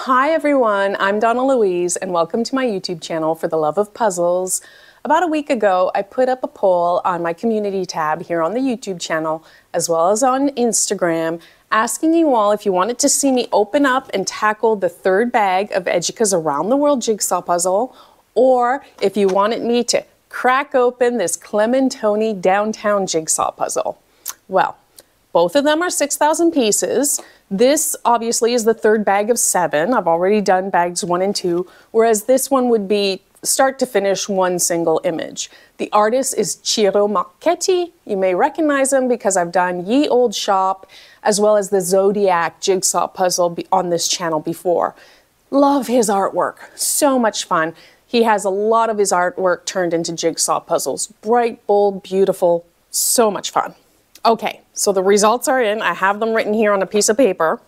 Hi everyone, I'm Donna Louise and welcome to my YouTube channel for the love of puzzles. About a week ago, I put up a poll on my community tab here on the YouTube channel as well as on Instagram asking you all if you wanted to see me open up and tackle the third bag of Educa's Around the World jigsaw puzzle or if you wanted me to crack open this Clementoni downtown jigsaw puzzle. Well, both of them are 6,000 pieces. This obviously is the third bag of seven. I've already done bags one and two, whereas this one would be start to finish one single image. The artist is Ciro Marchetti. You may recognize him because I've done Ye Old Shop as well as the Zodiac jigsaw puzzle on this channel before. Love his artwork, so much fun. He has a lot of his artwork turned into jigsaw puzzles. Bright, bold, beautiful, so much fun. Okay, so the results are in. I have them written here on a piece of paper.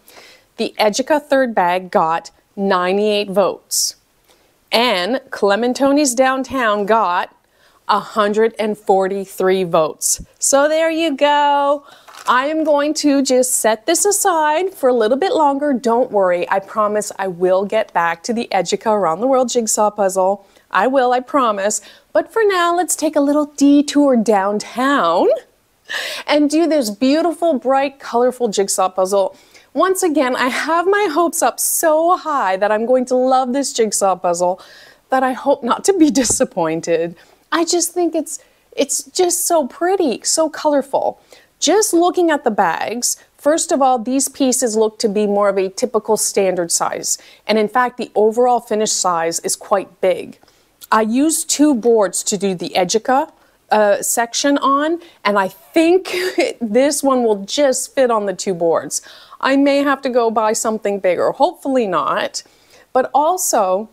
The Educa third bag got 98 votes. And Clementoni's Downtown got 143 votes. So there you go. I am going to just set this aside for a little bit longer. Don't worry. I promise I will get back to the Educa Around the World Jigsaw Puzzle. I will, I promise. But for now, let's take a little detour downtown and do this beautiful, bright, colorful jigsaw puzzle. Once again, I have my hopes up so high that I'm going to love this jigsaw puzzle that I hope not to be disappointed. I just think it's it's just so pretty, so colorful. Just looking at the bags, first of all, these pieces look to be more of a typical standard size. And in fact, the overall finished size is quite big. I used two boards to do the Educa uh, section on, and I think this one will just fit on the two boards. I may have to go buy something bigger, hopefully not. But also,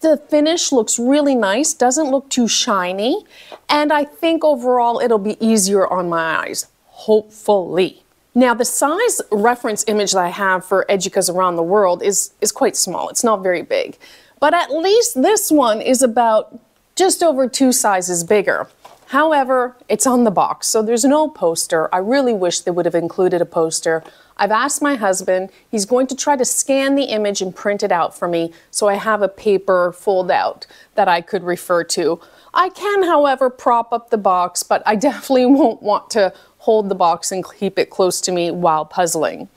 the finish looks really nice, doesn't look too shiny, and I think overall it'll be easier on my eyes, hopefully. Now the size reference image that I have for Educas around the world is, is quite small, it's not very big. But at least this one is about just over two sizes bigger. However, it's on the box, so there's no poster. I really wish they would have included a poster. I've asked my husband, he's going to try to scan the image and print it out for me so I have a paper fold out that I could refer to. I can, however, prop up the box, but I definitely won't want to hold the box and keep it close to me while puzzling.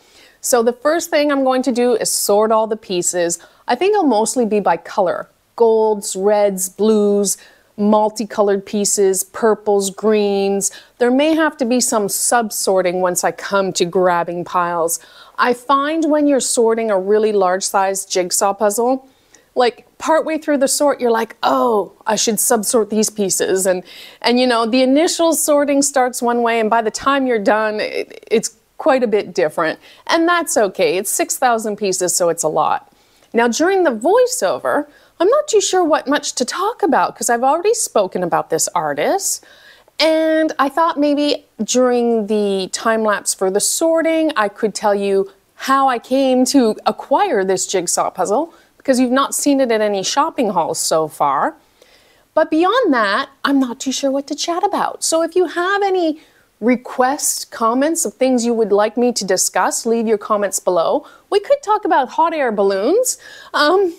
So the first thing I'm going to do is sort all the pieces. I think I'll mostly be by color. Golds, reds, blues, multicolored pieces, purples, greens. There may have to be some sub-sorting once I come to grabbing piles. I find when you're sorting a really large size jigsaw puzzle, like partway through the sort, you're like, oh, I should subsort these pieces. And, and you know, the initial sorting starts one way and by the time you're done, it, it's quite a bit different. And that's okay. It's 6,000 pieces, so it's a lot. Now during the voiceover, I'm not too sure what much to talk about because I've already spoken about this artist. And I thought maybe during the time lapse for the sorting, I could tell you how I came to acquire this jigsaw puzzle because you've not seen it at any shopping halls so far. But beyond that, I'm not too sure what to chat about. So if you have any requests, comments of things you would like me to discuss, leave your comments below. We could talk about hot air balloons. Um,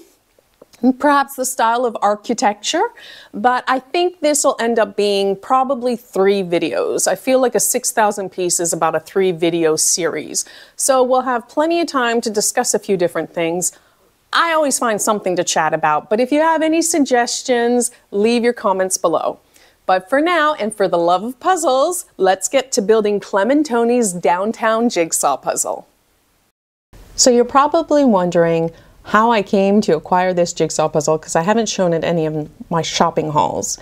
perhaps the style of architecture, but I think this will end up being probably three videos. I feel like a 6,000 piece is about a three video series. So we'll have plenty of time to discuss a few different things. I always find something to chat about, but if you have any suggestions, leave your comments below. But for now, and for the love of puzzles, let's get to building Clementoni's downtown jigsaw puzzle. So you're probably wondering, how I came to acquire this jigsaw puzzle because I haven't shown it any of my shopping hauls.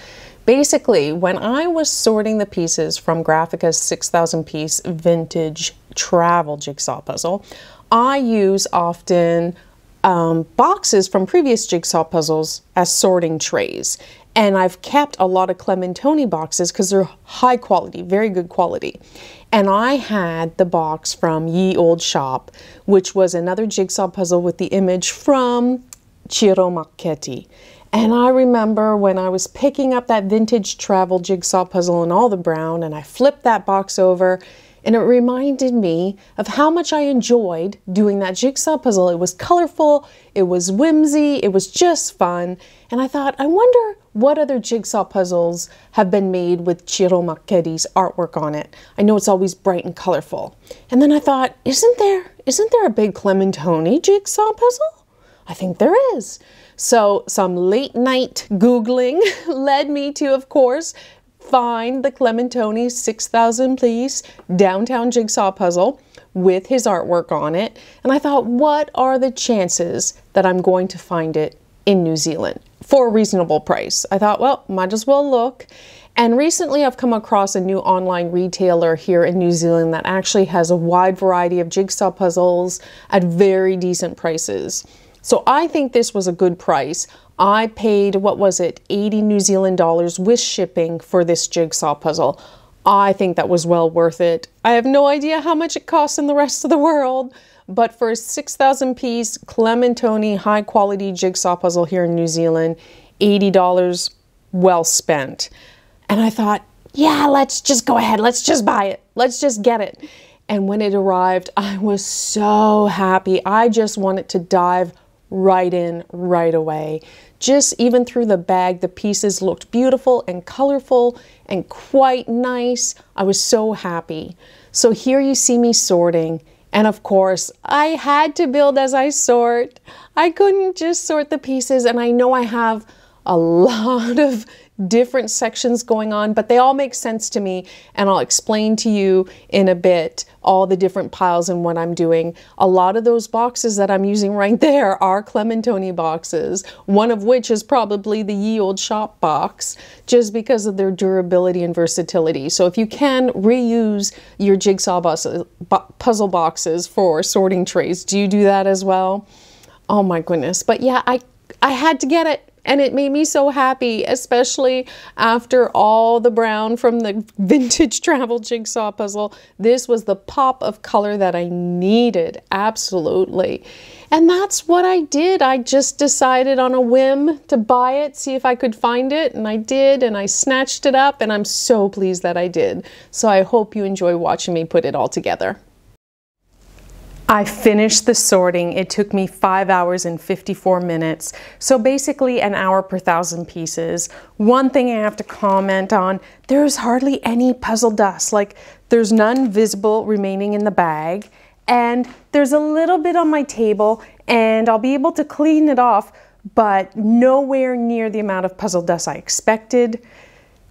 Basically, when I was sorting the pieces from Graphica's 6,000 piece vintage travel jigsaw puzzle, I use often um, boxes from previous jigsaw puzzles as sorting trays. And I've kept a lot of Clementoni boxes because they're high quality, very good quality. And I had the box from Ye Old Shop, which was another jigsaw puzzle with the image from Ciro Marchetti. And I remember when I was picking up that vintage travel jigsaw puzzle in all the brown and I flipped that box over, and it reminded me of how much I enjoyed doing that jigsaw puzzle. It was colorful, it was whimsy, it was just fun. And I thought, I wonder what other jigsaw puzzles have been made with Ciro Marchetti's artwork on it. I know it's always bright and colorful. And then I thought, isn't there isn't there a big Clementoni jigsaw puzzle? I think there is. So some late night Googling led me to, of course, find the Clementoni 6000 piece downtown jigsaw puzzle with his artwork on it. And I thought, what are the chances that I'm going to find it in New Zealand for a reasonable price? I thought, well, might as well look. And recently I've come across a new online retailer here in New Zealand that actually has a wide variety of jigsaw puzzles at very decent prices. So I think this was a good price. I paid, what was it, 80 New Zealand dollars with shipping for this jigsaw puzzle. I think that was well worth it. I have no idea how much it costs in the rest of the world, but for a 6,000 piece Clementoni high quality jigsaw puzzle here in New Zealand, $80 well spent. And I thought, yeah, let's just go ahead. Let's just buy it. Let's just get it. And when it arrived, I was so happy. I just wanted to dive right in right away. Just even through the bag, the pieces looked beautiful and colorful and quite nice. I was so happy. So here you see me sorting. And of course, I had to build as I sort. I couldn't just sort the pieces. And I know I have a lot of different sections going on, but they all make sense to me. And I'll explain to you in a bit all the different piles and what I'm doing. A lot of those boxes that I'm using right there are Clementoni boxes, one of which is probably the ye old shop box, just because of their durability and versatility. So if you can reuse your jigsaw puzzle boxes for sorting trays, do you do that as well? Oh my goodness. But yeah, I, I had to get it and it made me so happy, especially after all the brown from the vintage travel jigsaw puzzle. This was the pop of color that I needed, absolutely. And that's what I did. I just decided on a whim to buy it, see if I could find it, and I did, and I snatched it up, and I'm so pleased that I did. So I hope you enjoy watching me put it all together. I finished the sorting. It took me five hours and 54 minutes. So basically an hour per thousand pieces. One thing I have to comment on, there's hardly any puzzle dust. Like there's none visible remaining in the bag. And there's a little bit on my table and I'll be able to clean it off, but nowhere near the amount of puzzle dust I expected.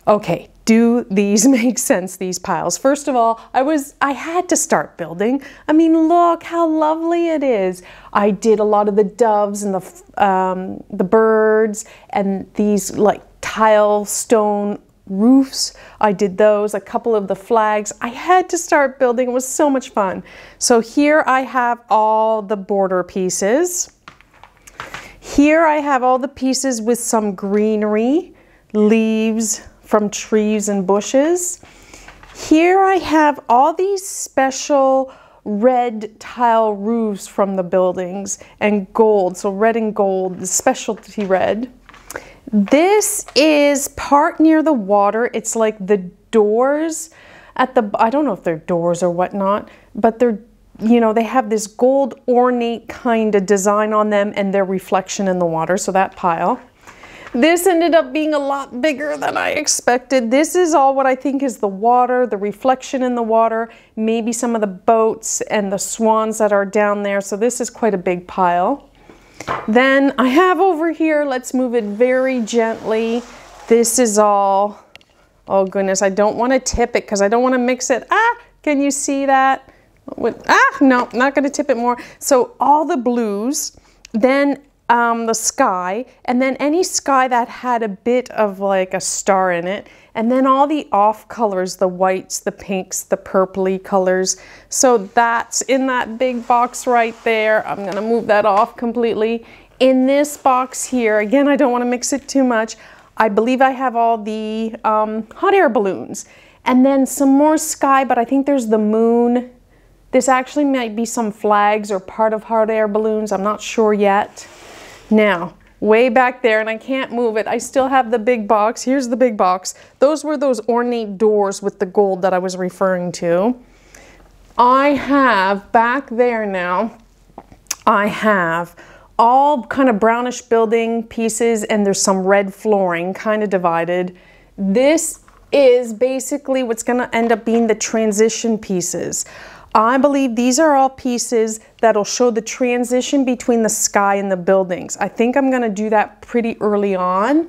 Okay, do these make sense, these piles? First of all, I was, I had to start building. I mean, look how lovely it is. I did a lot of the doves and the, um, the birds and these like tile stone roofs. I did those, a couple of the flags. I had to start building. It was so much fun. So here I have all the border pieces. Here I have all the pieces with some greenery, leaves, from trees and bushes. Here I have all these special red tile roofs from the buildings and gold, so red and gold, the specialty red. This is part near the water. It's like the doors at the, I don't know if they're doors or whatnot, but they're, you know, they have this gold ornate kind of design on them and their reflection in the water, so that pile. This ended up being a lot bigger than I expected. This is all what I think is the water, the reflection in the water, maybe some of the boats and the swans that are down there. So this is quite a big pile. Then I have over here, let's move it very gently. This is all, oh goodness, I don't want to tip it because I don't want to mix it. Ah, can you see that? With, ah, no, not going to tip it more. So all the blues. Then um, the sky, and then any sky that had a bit of like a star in it, and then all the off colors, the whites, the pinks, the purpley colors. So that's in that big box right there. I'm gonna move that off completely. In this box here, again, I don't wanna mix it too much. I believe I have all the um, hot air balloons. And then some more sky, but I think there's the moon. This actually might be some flags or part of hot air balloons. I'm not sure yet. Now, way back there, and I can't move it, I still have the big box. Here's the big box. Those were those ornate doors with the gold that I was referring to. I have back there now, I have all kind of brownish building pieces and there's some red flooring kind of divided. This is basically what's going to end up being the transition pieces. I believe these are all pieces that'll show the transition between the sky and the buildings. I think I'm going to do that pretty early on.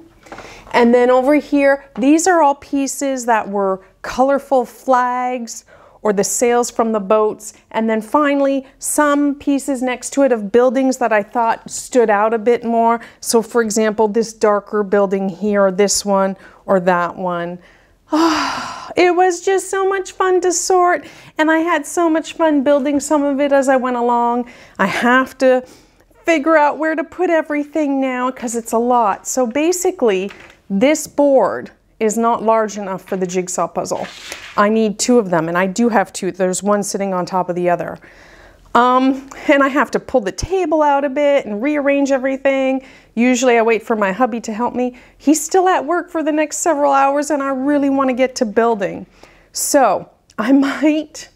And then over here, these are all pieces that were colorful flags or the sails from the boats. And then finally, some pieces next to it of buildings that I thought stood out a bit more. So for example, this darker building here, or this one, or that one. Oh, it was just so much fun to sort and I had so much fun building some of it as I went along. I have to figure out where to put everything now because it's a lot. So basically, this board is not large enough for the jigsaw puzzle. I need two of them, and I do have two. There's one sitting on top of the other. Um, and I have to pull the table out a bit and rearrange everything. Usually I wait for my hubby to help me. He's still at work for the next several hours and I really want to get to building. So I might,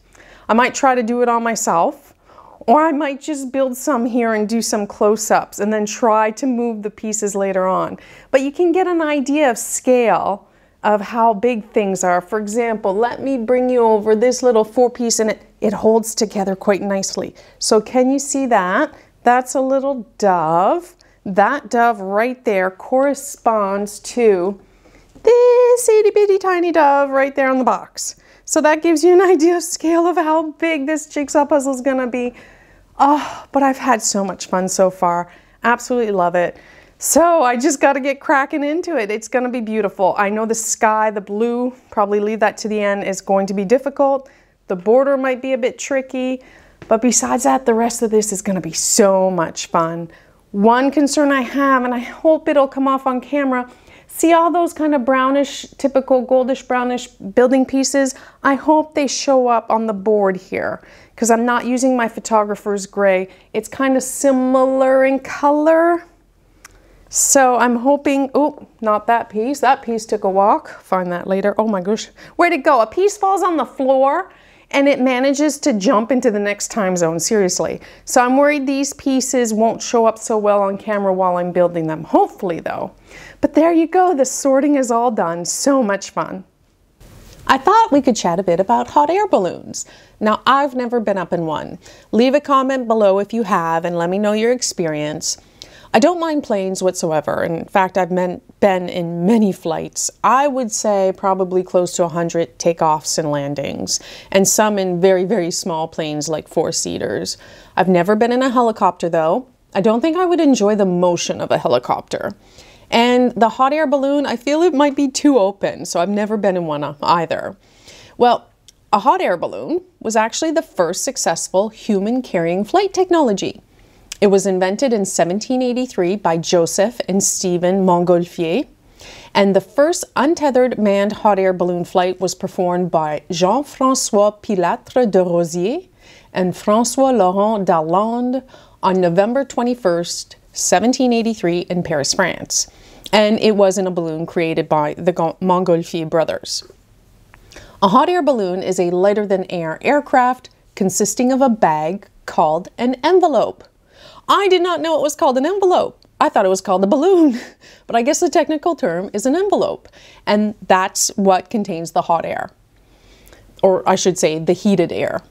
I might try to do it on myself or I might just build some here and do some close-ups and then try to move the pieces later on. But you can get an idea of scale of how big things are. For example, let me bring you over this little four piece and it, it holds together quite nicely. So can you see that? That's a little dove. That dove right there corresponds to this itty bitty tiny dove right there on the box. So that gives you an idea of scale of how big this jigsaw puzzle is gonna be. Oh, but I've had so much fun so far. Absolutely love it. So I just got to get cracking into it. It's going to be beautiful. I know the sky, the blue, probably leave that to the end, is going to be difficult. The border might be a bit tricky, but besides that, the rest of this is going to be so much fun. One concern I have, and I hope it'll come off on camera, see all those kind of brownish, typical goldish brownish building pieces? I hope they show up on the board here because I'm not using my photographer's gray. It's kind of similar in color, so I'm hoping, oh, not that piece. That piece took a walk. Find that later. Oh my gosh. Where'd it go? A piece falls on the floor and it manages to jump into the next time zone, seriously. So I'm worried these pieces won't show up so well on camera while I'm building them. Hopefully though. But there you go, the sorting is all done. So much fun. I thought we could chat a bit about hot air balloons. Now, I've never been up in one. Leave a comment below if you have and let me know your experience. I don't mind planes whatsoever. In fact, I've been in many flights. I would say probably close to 100 takeoffs and landings, and some in very, very small planes like four seaters. I've never been in a helicopter though. I don't think I would enjoy the motion of a helicopter. And the hot air balloon, I feel it might be too open, so I've never been in one uh, either. Well, a hot air balloon was actually the first successful human carrying flight technology. It was invented in 1783 by Joseph and Stephen Montgolfier, and the first untethered manned hot air balloon flight was performed by Jean Francois Pilatre de Rosier and Francois Laurent Darlande on November 21st, 1783, in Paris, France. And it was in a balloon created by the Montgolfier brothers. A hot air balloon is a lighter than air aircraft consisting of a bag called an envelope. I did not know it was called an envelope. I thought it was called a balloon, but I guess the technical term is an envelope, and that's what contains the hot air, or I should say the heated air.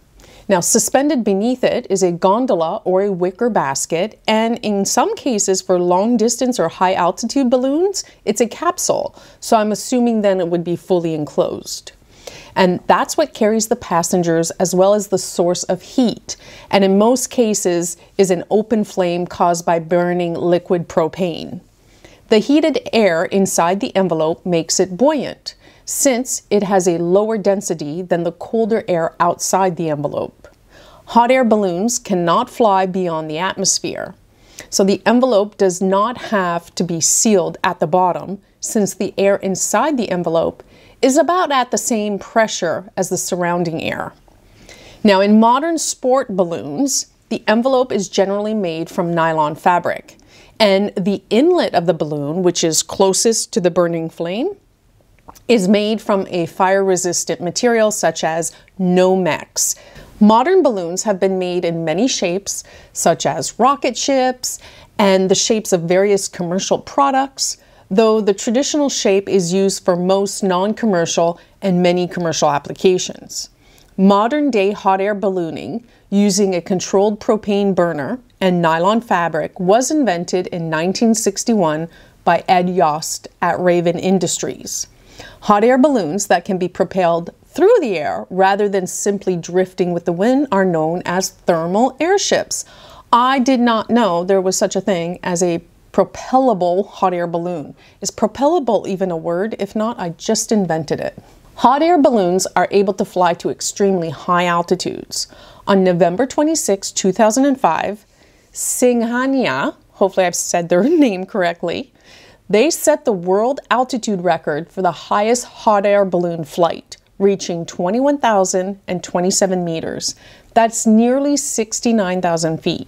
Now, suspended beneath it is a gondola or a wicker basket, and in some cases for long distance or high altitude balloons, it's a capsule, so I'm assuming then it would be fully enclosed. And that's what carries the passengers as well as the source of heat. And in most cases is an open flame caused by burning liquid propane. The heated air inside the envelope makes it buoyant since it has a lower density than the colder air outside the envelope. Hot air balloons cannot fly beyond the atmosphere. So the envelope does not have to be sealed at the bottom since the air inside the envelope is about at the same pressure as the surrounding air. Now, in modern sport balloons, the envelope is generally made from nylon fabric, and the inlet of the balloon, which is closest to the burning flame, is made from a fire resistant material such as Nomex. Modern balloons have been made in many shapes, such as rocket ships and the shapes of various commercial products, though the traditional shape is used for most non commercial and many commercial applications. Modern day hot air ballooning using a controlled propane burner and nylon fabric was invented in 1961 by Ed Yost at Raven Industries. Hot air balloons that can be propelled through the air rather than simply drifting with the wind are known as thermal airships. I did not know there was such a thing as a propellable hot air balloon. Is propellable even a word? If not, I just invented it. Hot air balloons are able to fly to extremely high altitudes. On November 26, 2005, Singhania, hopefully I've said their name correctly, they set the world altitude record for the highest hot air balloon flight, reaching 21,027 meters. That's nearly 69,000 feet.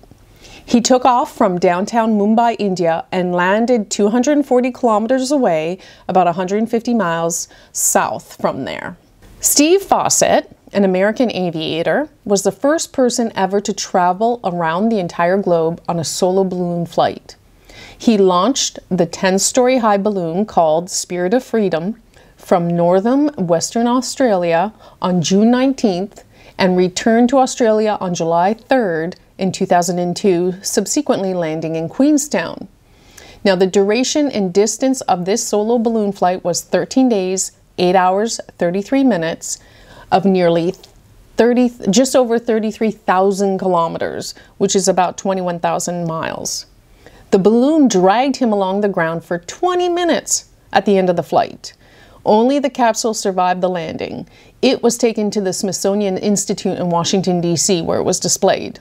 He took off from downtown Mumbai, India, and landed 240 kilometers away, about 150 miles south from there. Steve Fossett, an American aviator, was the first person ever to travel around the entire globe on a solo balloon flight. He launched the 10 story high balloon called Spirit of Freedom from northern Western Australia on June 19th and returned to Australia on July 3rd in 2002, subsequently landing in Queenstown. Now, the duration and distance of this solo balloon flight was 13 days, 8 hours, 33 minutes of nearly 30, just over 33,000 kilometers, which is about 21,000 miles. The balloon dragged him along the ground for 20 minutes at the end of the flight. Only the capsule survived the landing. It was taken to the Smithsonian Institute in Washington, D.C., where it was displayed.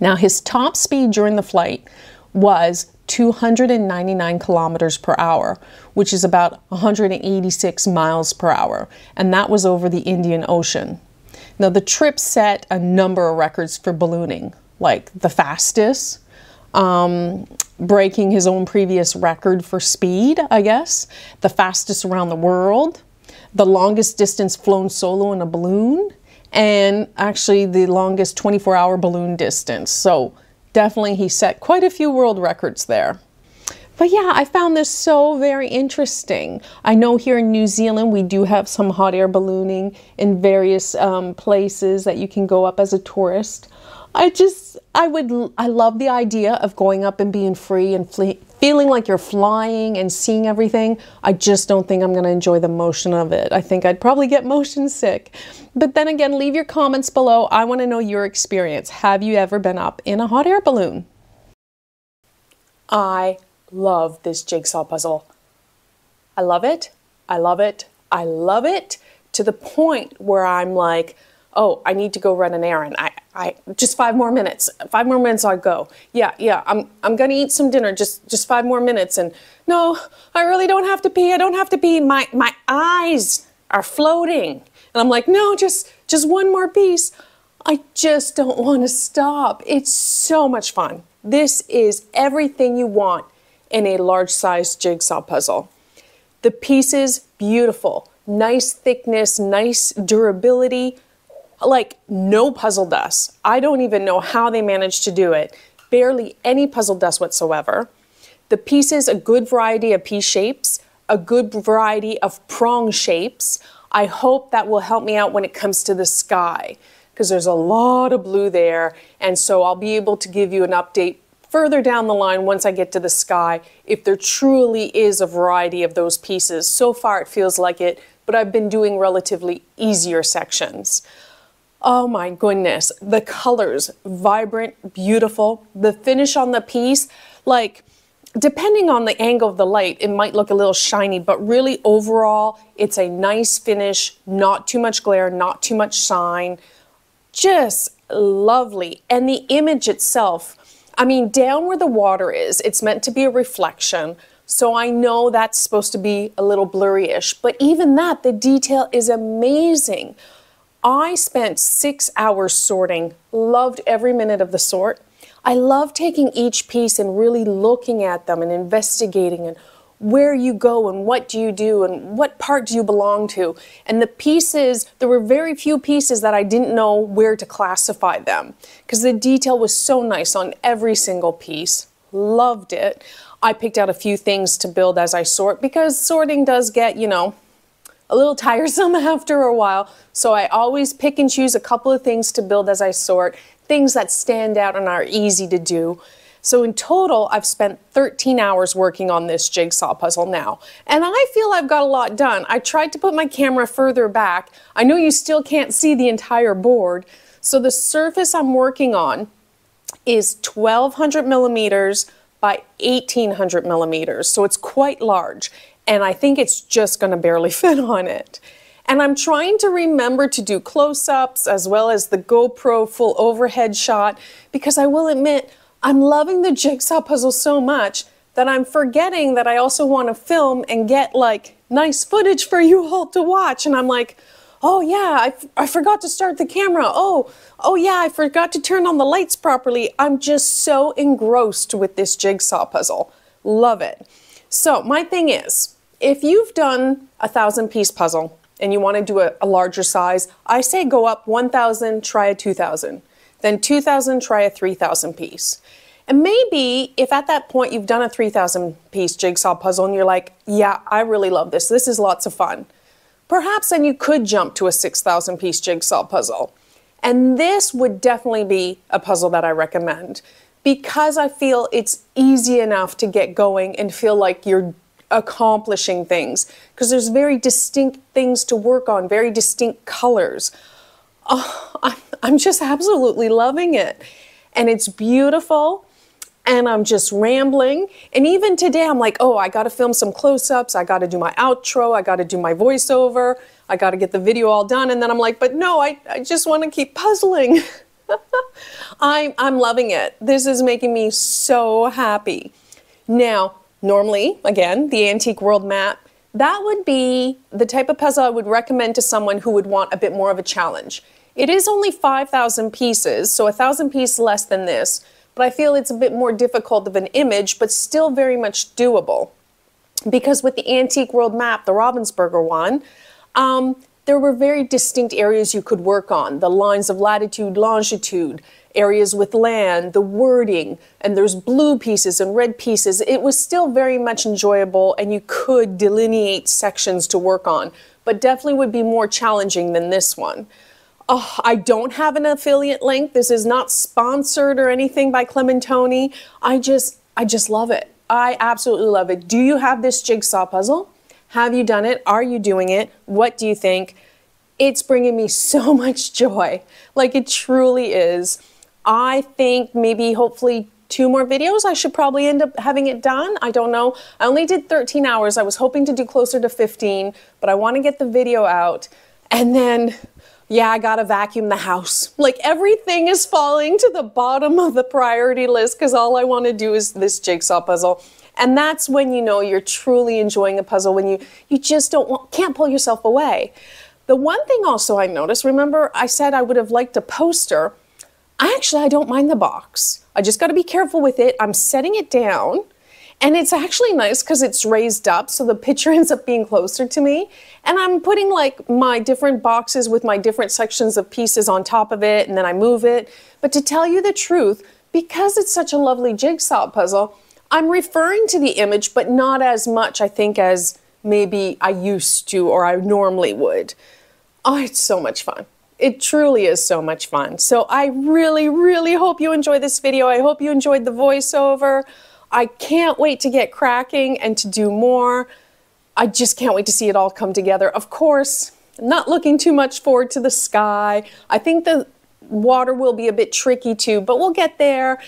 Now, his top speed during the flight was 299 kilometers per hour, which is about 186 miles per hour, and that was over the Indian Ocean. Now, the trip set a number of records for ballooning, like the fastest, um, breaking his own previous record for speed, I guess, the fastest around the world, the longest distance flown solo in a balloon, and actually the longest 24 hour balloon distance. So definitely he set quite a few world records there. But yeah, I found this so very interesting. I know here in New Zealand we do have some hot air ballooning in various um, places that you can go up as a tourist. I just, I would, I love the idea of going up and being free and fle- feeling like you're flying and seeing everything, I just don't think I'm going to enjoy the motion of it. I think I'd probably get motion sick. But then again, leave your comments below. I want to know your experience. Have you ever been up in a hot air balloon? I love this jigsaw puzzle. I love it. I love it. I love it to the point where I'm like, oh, I need to go run an errand. I, I just five more minutes. Five more minutes, I'll go. Yeah, yeah. I'm I'm gonna eat some dinner. Just just five more minutes. And no, I really don't have to pee. I don't have to pee. My my eyes are floating. And I'm like, no, just just one more piece. I just don't want to stop. It's so much fun. This is everything you want in a large size jigsaw puzzle. The pieces, beautiful. Nice thickness, nice durability like no puzzle dust. I don't even know how they managed to do it. Barely any puzzle dust whatsoever. The pieces, a good variety of piece shapes, a good variety of prong shapes. I hope that will help me out when it comes to the sky because there's a lot of blue there. And so I'll be able to give you an update further down the line once I get to the sky if there truly is a variety of those pieces. So far it feels like it, but I've been doing relatively easier sections. Oh my goodness, the colors, vibrant, beautiful. The finish on the piece, like, depending on the angle of the light, it might look a little shiny, but really overall, it's a nice finish, not too much glare, not too much shine. Just lovely. And the image itself, I mean, down where the water is, it's meant to be a reflection. So I know that's supposed to be a little blurry-ish, but even that, the detail is amazing. I spent six hours sorting, loved every minute of the sort. I love taking each piece and really looking at them and investigating and where you go and what do you do and what part do you belong to. And the pieces, there were very few pieces that I didn't know where to classify them because the detail was so nice on every single piece. Loved it. I picked out a few things to build as I sort because sorting does get, you know, a little tiresome after a while. So I always pick and choose a couple of things to build as I sort, things that stand out and are easy to do. So in total, I've spent 13 hours working on this jigsaw puzzle now. And I feel I've got a lot done. I tried to put my camera further back. I know you still can't see the entire board. So the surface I'm working on is 1200 millimeters by 1800 millimeters. So it's quite large. And I think it's just gonna barely fit on it. And I'm trying to remember to do close-ups as well as the GoPro full overhead shot because I will admit, I'm loving the jigsaw puzzle so much that I'm forgetting that I also want to film and get like nice footage for you all to watch. And I'm like, oh yeah, I, forgot to start the camera. Oh, oh yeah, I forgot to turn on the lights properly. I'm just so engrossed with this jigsaw puzzle. Love it. So my thing is, if you've done a thousand piece puzzle and you want to do a, a larger size, I say go up 1,000, try a 2,000. Then 2,000, try a 3,000 piece. And maybe if at that point you've done a 3,000 piece jigsaw puzzle and you're like, yeah, I really love this, this is lots of fun, perhaps then you could jump to a 6,000 piece jigsaw puzzle. And this would definitely be a puzzle that I recommend because I feel it's easy enough to get going and feel like you're accomplishing things because there's very distinct things to work on, very distinct colors. Oh, I'm, I'm just absolutely loving it. And it's beautiful. And I'm just rambling. And even today, I'm like, oh, I got to film some close ups. I got to do my outro. I got to do my voiceover. I got to get the video all done. And then I'm like, but no, I, I just want to keep puzzling. I'm, I'm loving it. This is making me so happy. Now, normally, again, the Antique World Map, that would be the type of puzzle I would recommend to someone who would want a bit more of a challenge. It is only 5,000 pieces, so a 1,000 pieces less than this, but I feel it's a bit more difficult of an image, but still very much doable. Because with the Antique World Map, the Ravensburger one, um, there were very distinct areas you could work on. The lines of latitude, longitude, areas with land, the wording, and there's blue pieces and red pieces. It was still very much enjoyable and you could delineate sections to work on, but definitely would be more challenging than this one. Oh, I don't have an affiliate link. This is not sponsored or anything by Clementoni. I just, I just love it. I absolutely love it. Do you have this jigsaw puzzle? Have you done it? Are you doing it? What do you think? It's bringing me so much joy. Like it truly is. I think maybe hopefully two more videos. I should probably end up having it done. I don't know. I only did 13 hours. I was hoping to do closer to 15, but I want to get the video out. And then yeah, I gotta vacuum the house. Like everything is falling to the bottom of the priority list because all I want to do is this jigsaw puzzle. And that's when you know you're truly enjoying a puzzle when you you just don't want, can't pull yourself away. The one thing also I noticed, remember I said I would have liked a poster. I actually I don't mind the box. I just got to be careful with it. I'm setting it down and it's actually nice because it's raised up, so the picture ends up being closer to me. And I'm putting like my different boxes with my different sections of pieces on top of it, and then I move it. But to tell you the truth, because it's such a lovely jigsaw puzzle, I'm referring to the image, but not as much, I think, as maybe I used to or I normally would. Oh, it's so much fun. It truly is so much fun. So I really, really hope you enjoy this video. I hope you enjoyed the voiceover. I can't wait to get cracking and to do more. I just can't wait to see it all come together. Of course, not looking too much forward to the sky. I think the water will be a bit tricky too, but we'll get there.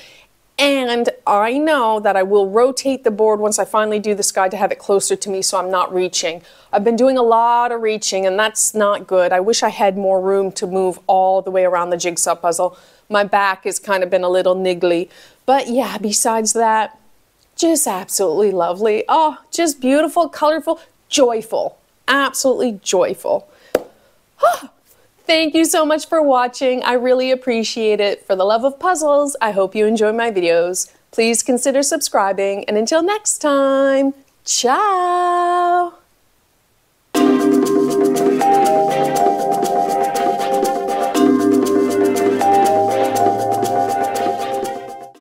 And I know that I will rotate the board once I finally do the sky to have it closer to me so I'm not reaching. I've been doing a lot of reaching and that's not good. I wish I had more room to move all the way around the jigsaw puzzle. My back has kind of been a little niggly. But yeah, besides that, just absolutely lovely. Oh, just beautiful, colorful, joyful. Absolutely joyful. Oh, Thank you so much for watching. I really appreciate it. For the love of puzzles, I hope you enjoy my videos. Please consider subscribing, and until next time, Ciao!